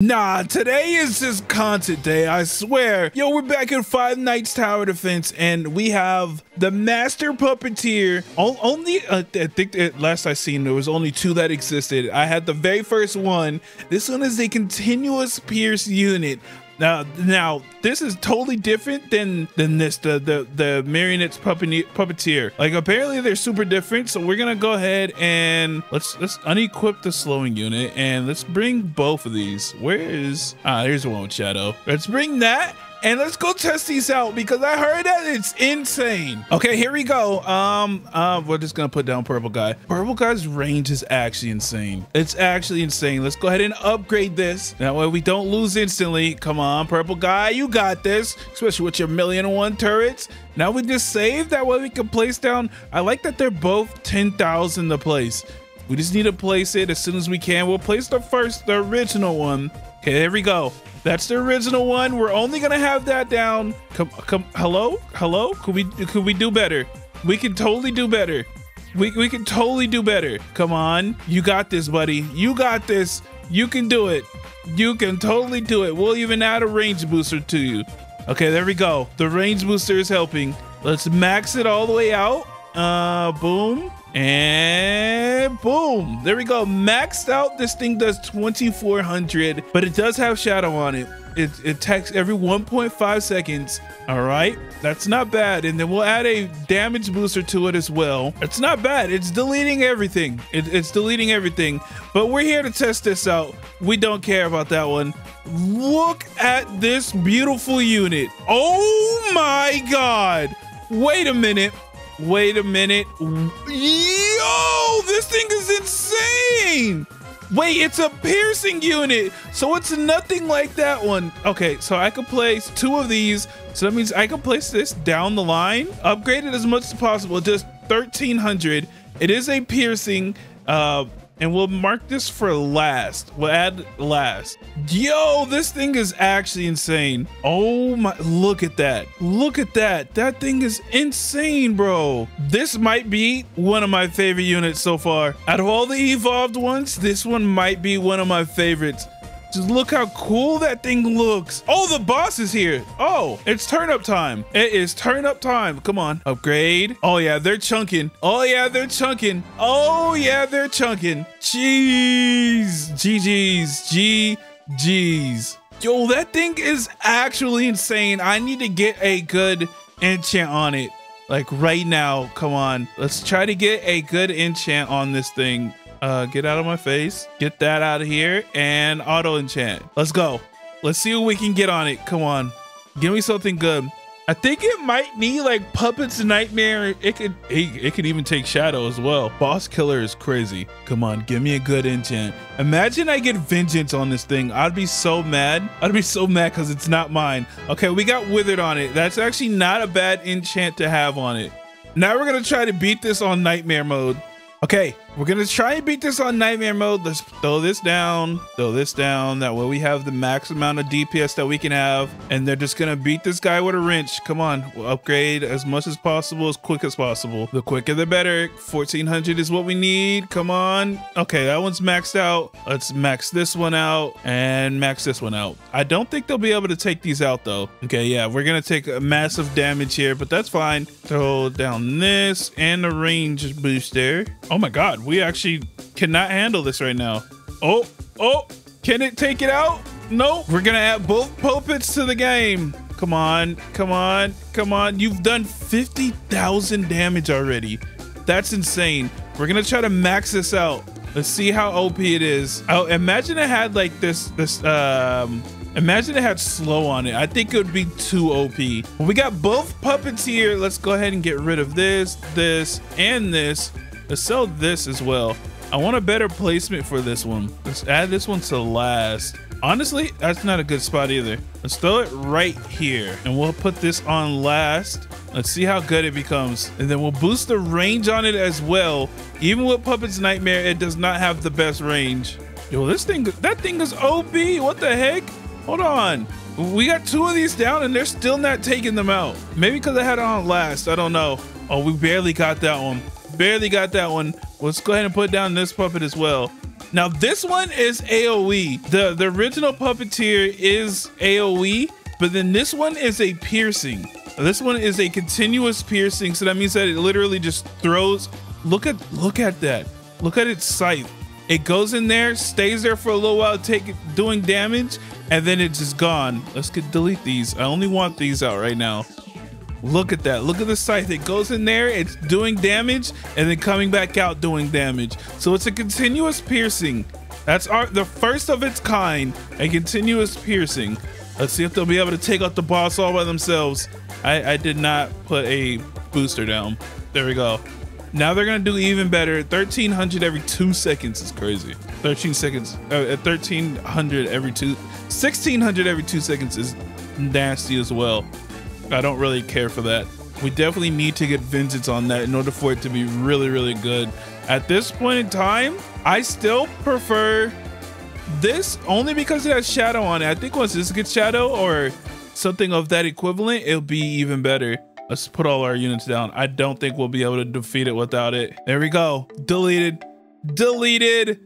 Nah, today is just content day, I swear. Yo, we're back in Five Nights Tower Defense, and we have the Master Puppeteer. Only, uh, I think last I seen, there was only two that existed. I had the very first one. This one is a continuous pierce unit. Now, now this is totally different than than this the the the marionettes puppeteer. Like apparently they're super different. So we're gonna go ahead and let's let's unequip the slowing unit and let's bring both of these. Where is ah? Here's the one with shadow. Let's bring that and let's go test these out because I heard that it's insane. Okay, here we go. Um, uh, we're just gonna put down purple guy. Purple guy's range is actually insane. It's actually insane. Let's go ahead and upgrade this. That way we don't lose instantly. Come on, purple guy, you got this. Especially with your million and one turrets. Now we just save. That way we can place down. I like that they're both 10,000 to place. We just need to place it as soon as we can. We'll place the first, the original one. Okay, there we go. That's the original one. We're only gonna have that down. Come, come. Hello, hello. Could we, could we do better? We can totally do better. We, we can totally do better. Come on, you got this, buddy. You got this. You can do it. You can totally do it. We'll even add a range booster to you. Okay, there we go. The range booster is helping. Let's max it all the way out. Uh, boom. And boom, there we go. Maxed out, this thing does 2,400, but it does have shadow on it. It, it attacks every 1.5 seconds. All right, that's not bad. And then we'll add a damage booster to it as well. It's not bad. It's deleting everything. It, it's deleting everything. But we're here to test this out. We don't care about that one. Look at this beautiful unit. Oh my God. Wait a minute. Wait a minute. Yo, this thing is insane. Wait, it's a piercing unit. So it's nothing like that one. Okay, so I could place two of these. So that means I can place this down the line, upgrade it as much as possible, just 1300. It is a piercing. Uh, and we'll mark this for last. We'll add last. Yo, this thing is actually insane. Oh my, look at that. Look at that. That thing is insane, bro. This might be one of my favorite units so far. Out of all the evolved ones, this one might be one of my favorites. Just look how cool that thing looks. Oh, the boss is here. Oh, it's turn up time. It is turn up time. Come on. Upgrade. Oh, yeah, they're chunking. Oh, yeah, they're chunking. Oh, yeah, they're chunking. Jeez. GG's. GG's. Yo, that thing is actually insane. I need to get a good enchant on it. Like right now. Come on. Let's try to get a good enchant on this thing. Uh, get out of my face. Get that out of here and auto enchant. Let's go. Let's see what we can get on it. Come on. Give me something good. I think it might need like puppets nightmare. It could it, it could even take shadow as well. Boss killer is crazy. Come on, give me a good enchant. Imagine I get vengeance on this thing. I'd be so mad. I'd be so mad because it's not mine. Okay, we got withered on it. That's actually not a bad enchant to have on it. Now we're gonna try to beat this on nightmare mode. Okay, we're gonna try and beat this on nightmare mode. Let's throw this down, throw this down. That way we have the max amount of DPS that we can have. And they're just gonna beat this guy with a wrench. Come on, we'll upgrade as much as possible, as quick as possible. The quicker the better. 1400 is what we need. Come on. Okay, that one's maxed out. Let's max this one out and max this one out. I don't think they'll be able to take these out though. Okay, yeah, we're gonna take a massive damage here, but that's fine. Throw down this and the range booster. Oh my god, we actually cannot handle this right now. Oh, oh, can it take it out? No, we're gonna add both puppets to the game. Come on, come on, come on. You've done 50,000 damage already. That's insane. We're gonna try to max this out. Let's see how OP it is. Oh, imagine it had like this, this, um, Imagine it had slow on it. I think it would be too OP. We got both puppets here. Let's go ahead and get rid of this, this, and this. Uh, Let's sell this as well. I want a better placement for this one. Let's add this one to last. Honestly, that's not a good spot either. Let's throw it right here and we'll put this on last. Let's see how good it becomes. And then we'll boost the range on it as well. Even with Puppet's Nightmare, it does not have the best range. Yo, this thing, that thing is OP. What the heck? Hold on. We got two of these down and they're still not taking them out. Maybe because I had it on last. I don't know. Oh, we barely got that one. Barely got that one. Let's go ahead and put down this puppet as well. Now this one is AoE. The the original puppeteer is AoE, but then this one is a piercing. This one is a continuous piercing, so that means that it literally just throws. Look at look at that. Look at its scythe. It goes in there, stays there for a little while, take doing damage, and then it's just gone. Let's get delete these. I only want these out right now. Look at that. Look at the scythe. It goes in there, it's doing damage, and then coming back out doing damage. So it's a continuous piercing. That's our the first of its kind, a continuous piercing. Let's see if they'll be able to take out the boss all by themselves. I, I did not put a booster down. There we go. Now they're gonna do even better. 1300 every two seconds is crazy. 13 seconds, uh, 1300 every two, 1600 every two seconds is nasty as well. I don't really care for that. We definitely need to get vengeance on that in order for it to be really, really good. At this point in time, I still prefer this only because it has shadow on it. I think once this gets shadow or something of that equivalent, it'll be even better. Let's put all our units down. I don't think we'll be able to defeat it without it. There we go. Deleted, deleted,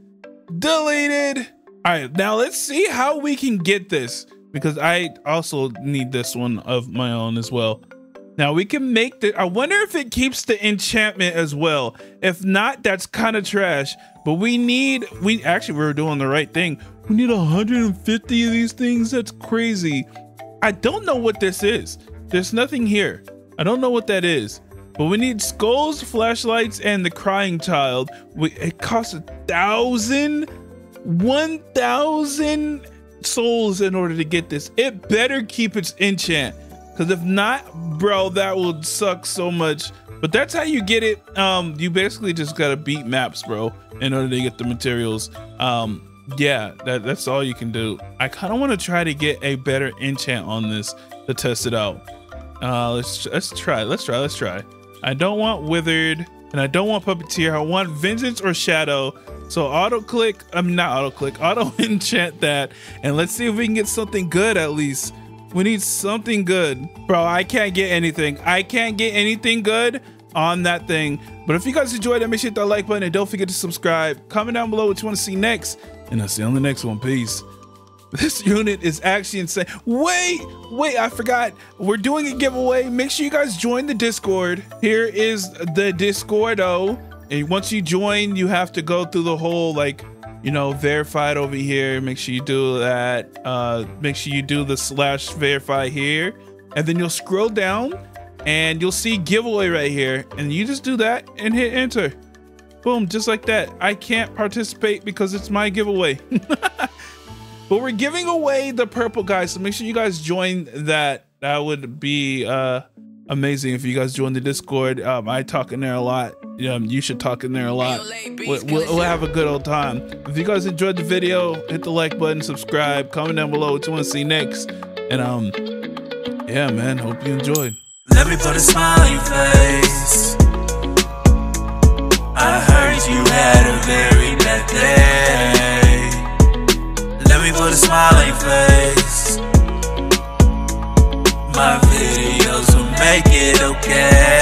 deleted. All right, now let's see how we can get this because I also need this one of my own as well. Now we can make the, I wonder if it keeps the enchantment as well. If not, that's kind of trash, but we need, we actually, we are doing the right thing. We need 150 of these things. That's crazy. I don't know what this is. There's nothing here. I don't know what that is, but we need skulls, flashlights, and the crying child. We, it costs a thousand, one thousand souls in order to get this. It better keep its enchant. Because if not, bro, that will suck so much. But that's how you get it. Um, you basically just gotta beat maps, bro, in order to get the materials. Um, yeah, that, that's all you can do. I kind of want to try to get a better enchant on this to test it out. Uh, let's let's try. Let's try. Let's try. I don't want withered, and I don't want puppeteer. I want vengeance or shadow. So auto click, I'm not auto click, auto enchant that. And let's see if we can get something good at least. We need something good. Bro, I can't get anything. I can't get anything good on that thing. But if you guys enjoyed it, make sure you hit that like button and don't forget to subscribe. Comment down below what you want to see next. And I'll see you on the next one. Peace. This unit is actually insane. Wait, wait, I forgot. We're doing a giveaway. Make sure you guys join the Discord. Here is the Discord, oh. And once you join, you have to go through the whole like, you know, verified over here. Make sure you do that. Uh, make sure you do the slash verify here. And then you'll scroll down and you'll see giveaway right here. And you just do that and hit enter. Boom, just like that. I can't participate because it's my giveaway. but we're giving away the purple guys, so make sure you guys join that. That would be uh amazing if you guys join the Discord. Um, I talk in there a lot. Um, you should talk in there a lot. We'll, we'll, we'll, have a good old time. If you guys enjoyed the video, hit the like button, subscribe, comment down below what you want to see next. And um, yeah, man, hope you enjoyed. Let me put a smile on your face. I heard you had a very bad day. Let me put a smile on your face. Make it okay.